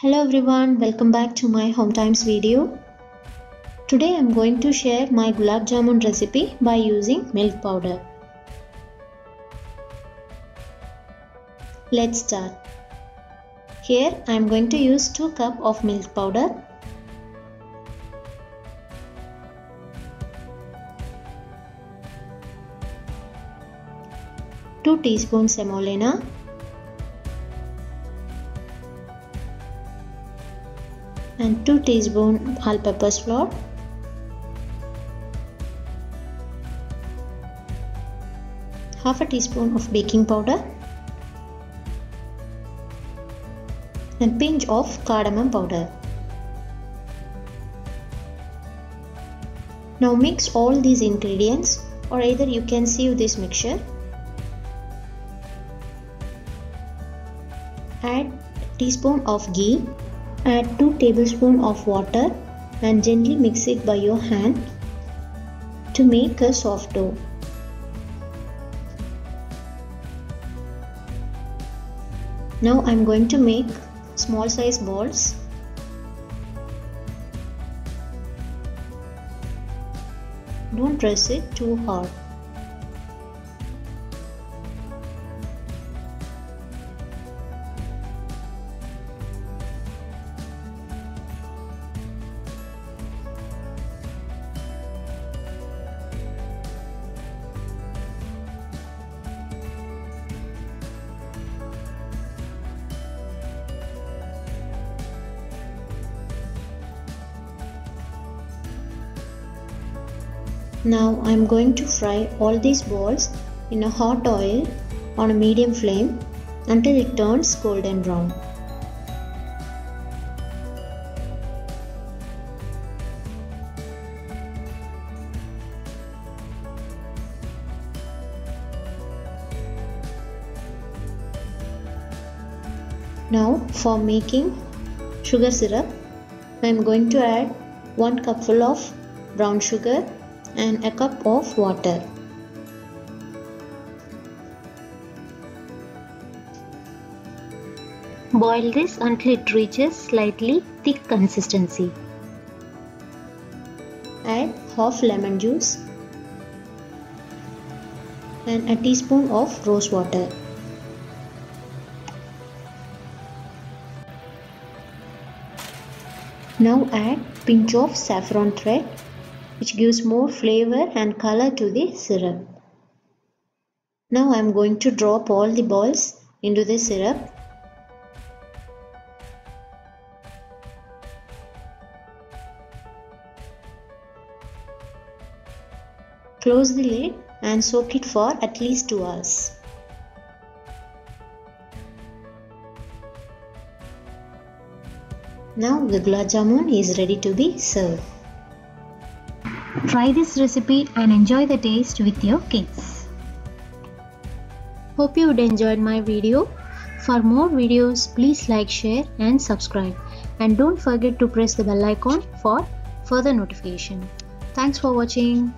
Hello everyone, welcome back to my HomeTimZ video. Today I'm going to share my gulab jamun recipe by using milk powder. Let's start. Here I'm going to use 2 cup of milk powder. Two teaspoons semolina, and 2 teaspoon all purpose flour. Half a teaspoon of baking powder. And pinch of cardamom powder. Now mix all these ingredients or either you can sieve this mixture. Add teaspoon of ghee Add 2 tablespoons of water and gently mix it by your hand to make a soft dough. Now I am going to make small size balls. Don't press it too hard. Now I am going to fry all these balls in a hot oil on a medium flame until it turns golden brown. Now for making sugar syrup, I am going to add 1 cupful of brown sugar and a cup of water. Boil this until it reaches slightly thick consistency. Add half lemon juice and a teaspoon of rose water. Now add pinch of saffron thread which gives more flavor and color to the syrup. Now I am going to drop all the balls into the syrup. Close the lid and soak it for at least 2 hours. Now the gulab jamun is ready to be served. Try this recipe and enjoy the taste with your kids. Hope you would enjoyed my video. For more videos, please like, share and subscribe. And don't forget to press the bell icon for further notification. Thanks for watching.